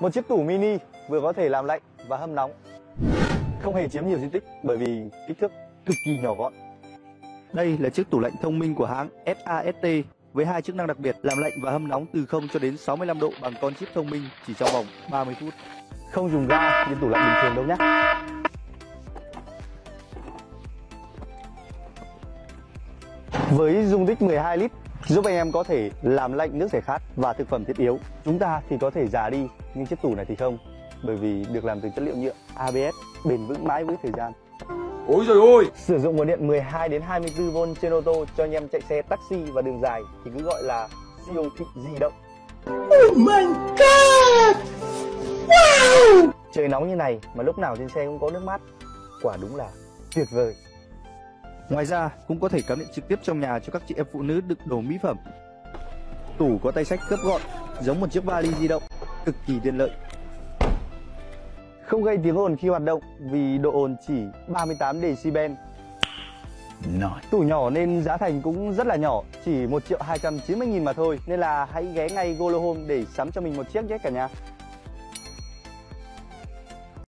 Một chiếc tủ mini vừa có thể làm lạnh và hâm nóng. Không hề chiếm nhiều diện tích bởi vì kích thước cực kỳ nhỏ gọn. Đây là chiếc tủ lạnh thông minh của hãng SAST với hai chức năng đặc biệt làm lạnh và hâm nóng từ 0 cho đến 65 độ bằng con chip thông minh chỉ trong vòng 30 phút. Không dùng ga như tủ lạnh bình thường đâu nhé. Với dung tích 12 lít giúp anh em có thể làm lạnh nước giải khát và thực phẩm thiết yếu. Chúng ta thì có thể già đi nhưng chiếc tủ này thì không bởi vì được làm từ chất liệu nhựa ABS bền vững mãi với thời gian. Ôi rồi ôi Sử dụng nguồn điện 12 đến 24V trên ô tô cho anh em chạy xe taxi và đường dài thì cứ gọi là siêu thị di động. Oh my god! Wow! Trời nóng như này mà lúc nào trên xe cũng có nước mát. Quả đúng là tuyệt vời. Ngoài ra cũng có thể cắm điện trực tiếp trong nhà cho các chị em phụ nữ đựng đồ mỹ phẩm. Tủ có tay sách gấp gọn, giống một chiếc vali di động, cực kỳ tiện lợi. Không gây tiếng ồn khi hoạt động vì độ ồn chỉ 38 decibel. Tủ nhỏ nên giá thành cũng rất là nhỏ, chỉ 1 triệu 290 nghìn mà thôi. Nên là hãy ghé ngay Golo Home để sắm cho mình một chiếc nhé cả nhà.